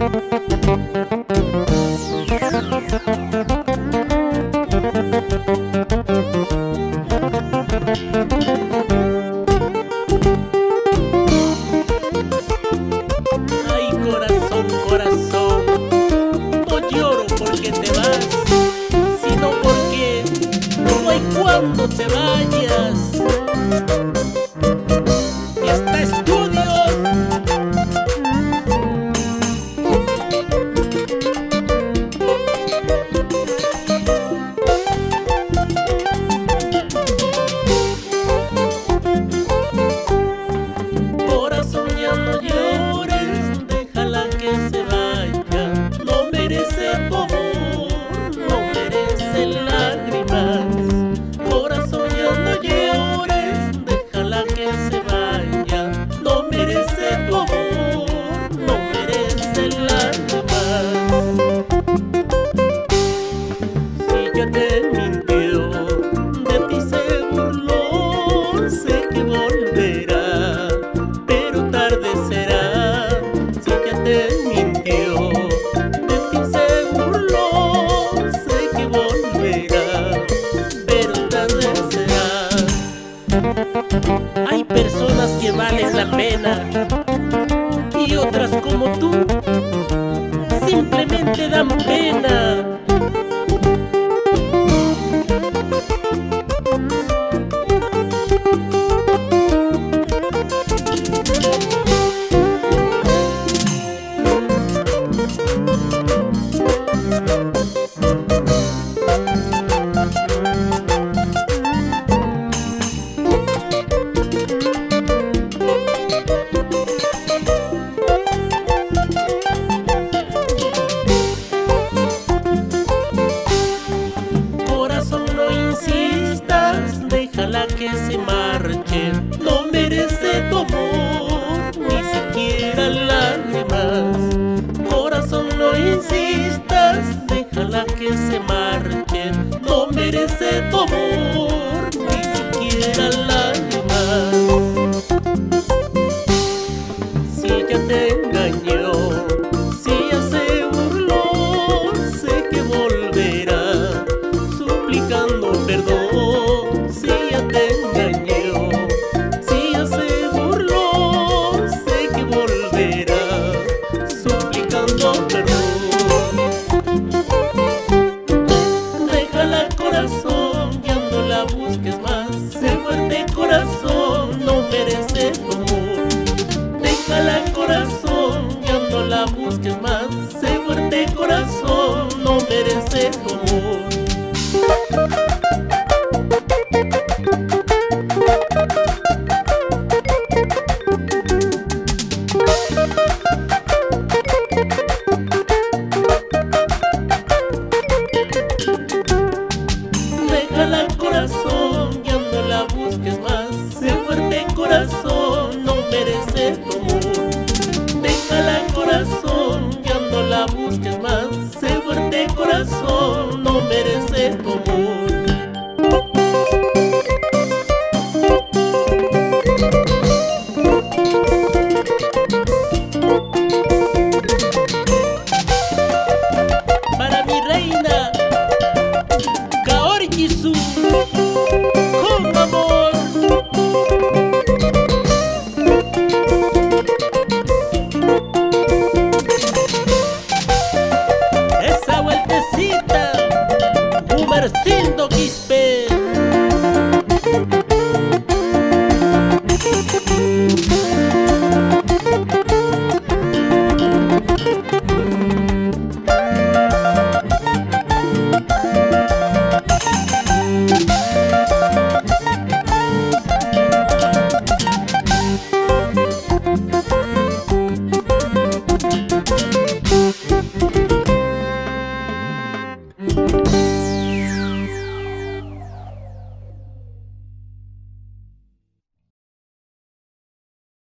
Ay, corazón, corazón, no lloro porque te vas, sino porque no hay cuando te vayas. Hay personas que valen la pena y otras como tú simplemente dan pena. noche no merece tu amor, ni siquiera lágrimas. Corazón, no insistas, déjala que se no perdón corazón, ya no la busques más. Se fuerte corazón, no merece tu amor Déjala corazón, ya no la busques más. Se fuerte corazón, no merece tu amor. mereces